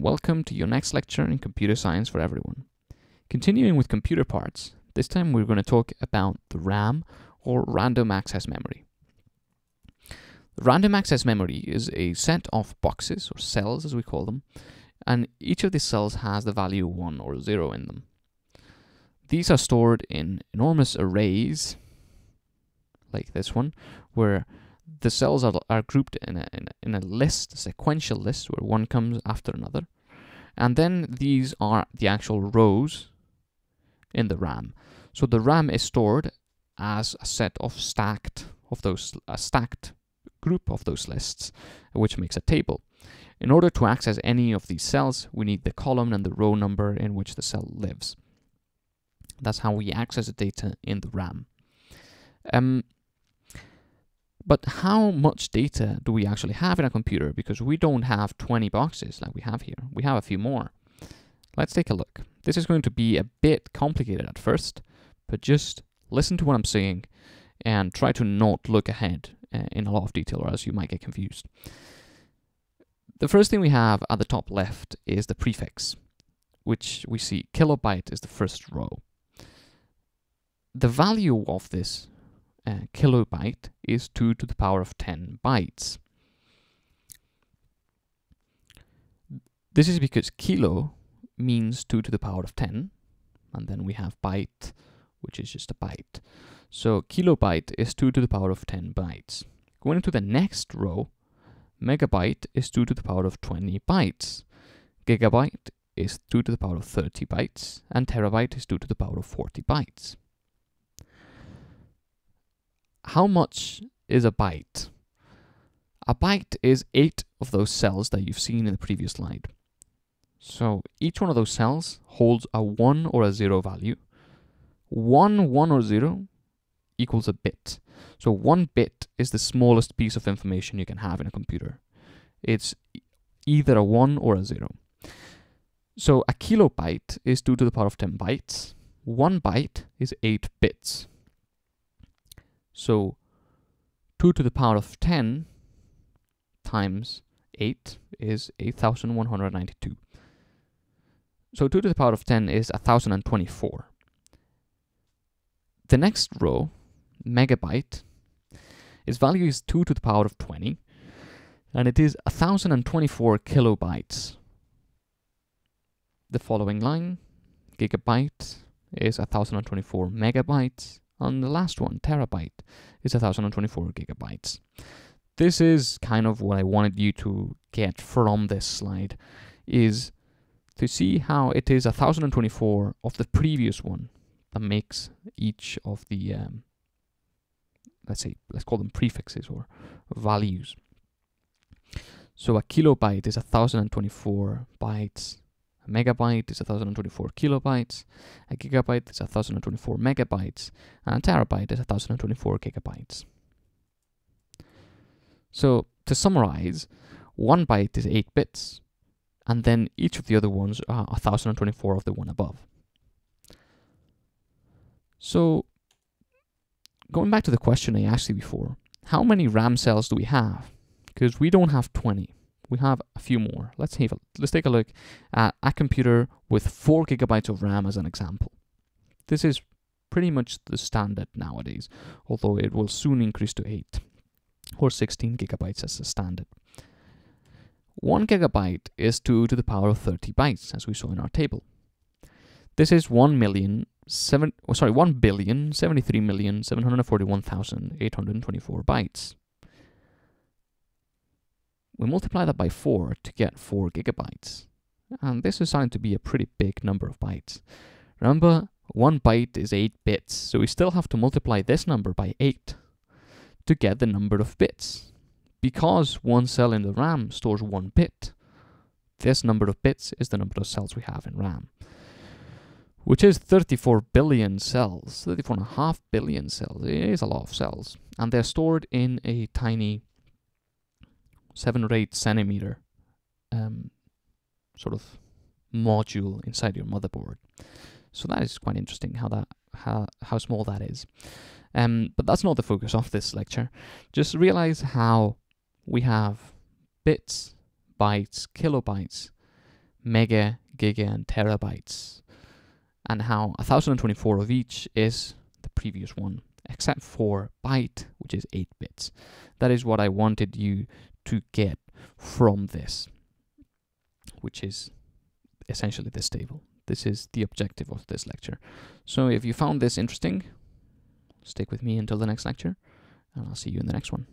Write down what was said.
welcome to your next lecture in computer science for everyone. Continuing with computer parts, this time we're going to talk about the RAM or random access memory. Random access memory is a set of boxes or cells as we call them, and each of these cells has the value 1 or 0 in them. These are stored in enormous arrays like this one, where the cells are, are grouped in a, in, a, in a list, a sequential list, where one comes after another. And then these are the actual rows in the RAM. So the RAM is stored as a set of stacked of those a stacked group of those lists, which makes a table. In order to access any of these cells, we need the column and the row number in which the cell lives. That's how we access the data in the RAM. Um, but how much data do we actually have in a computer? Because we don't have 20 boxes like we have here. We have a few more. Let's take a look. This is going to be a bit complicated at first, but just listen to what I'm saying and try to not look ahead uh, in a lot of detail or else you might get confused. The first thing we have at the top left is the prefix, which we see kilobyte is the first row. The value of this uh, kilobyte is 2 to the power of 10 bytes. This is because kilo means 2 to the power of 10, and then we have byte, which is just a byte. So kilobyte is 2 to the power of 10 bytes. Going into the next row, megabyte is 2 to the power of 20 bytes. Gigabyte is 2 to the power of 30 bytes, and terabyte is 2 to the power of 40 bytes how much is a byte? A byte is eight of those cells that you've seen in the previous slide. So each one of those cells holds a 1 or a 0 value. 1, 1 or 0 equals a bit. So 1 bit is the smallest piece of information you can have in a computer. It's either a 1 or a 0. So a kilobyte is 2 to the power of 10 bytes. 1 byte is 8 bits. So 2 to the power of 10 times 8 is 8192. So 2 to the power of 10 is 1024. The next row, megabyte, its value is 2 to the power of 20, and it is 1024 kilobytes. The following line, gigabyte, is 1024 megabytes, on the last one, terabyte, is 1024 gigabytes. This is kind of what I wanted you to get from this slide, is to see how it is 1024 of the previous one that makes each of the, um, let's say, let's call them prefixes or values. So a kilobyte is 1024 bytes megabyte is 1024 kilobytes, a gigabyte is 1024 megabytes, and a terabyte is 1024 gigabytes. So to summarize, one byte is 8 bits, and then each of the other ones are 1024 of the one above. So going back to the question I asked you before, how many RAM cells do we have? Because we don't have 20 we have a few more. Let's have a, let's take a look at a computer with four gigabytes of RAM as an example. This is pretty much the standard nowadays, although it will soon increase to eight or 16 gigabytes as a standard. One gigabyte is 2 to the power of 30 bytes, as we saw in our table. This is 1 million seven, oh, sorry, 1 billion 73 million 741,824 bytes. We multiply that by 4 to get 4 gigabytes. And this is starting to be a pretty big number of bytes. Remember, 1 byte is 8 bits, so we still have to multiply this number by 8 to get the number of bits. Because one cell in the RAM stores 1 bit, this number of bits is the number of cells we have in RAM. Which is 34 billion cells, 34.5 billion cells. It is a lot of cells. And they're stored in a tiny seven or eight centimeter um, sort of module inside your motherboard. So that is quite interesting how that how how small that is. Um, but that's not the focus of this lecture. Just realize how we have bits, bytes, kilobytes, mega, giga, and terabytes, and how 1024 of each is the previous one, except for byte, which is 8 bits. That is what I wanted you to get from this, which is essentially this table. This is the objective of this lecture. So if you found this interesting, stick with me until the next lecture, and I'll see you in the next one.